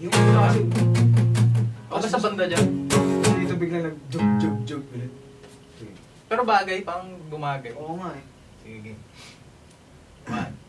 Yung una kasi... Baka sa banda dyan. Dito biglang nag-jog-jog-jog ulit. Pero bagay, pang gumagay. Oo nga eh. Sige. One.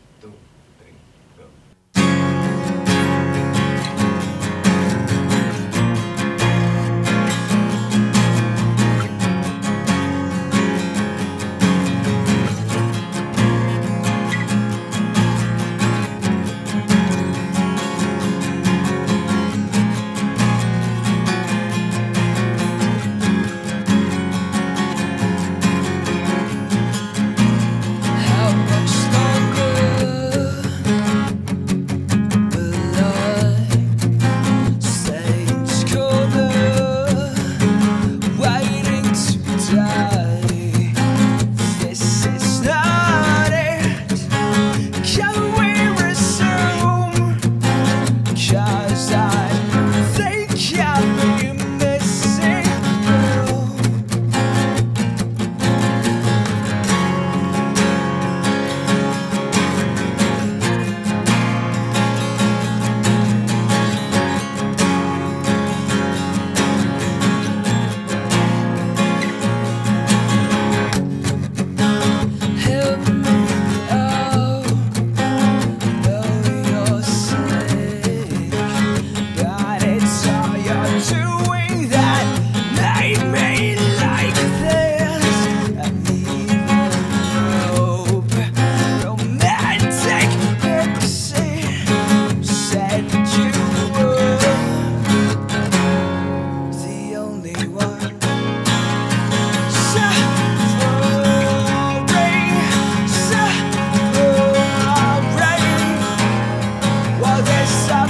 Yes, I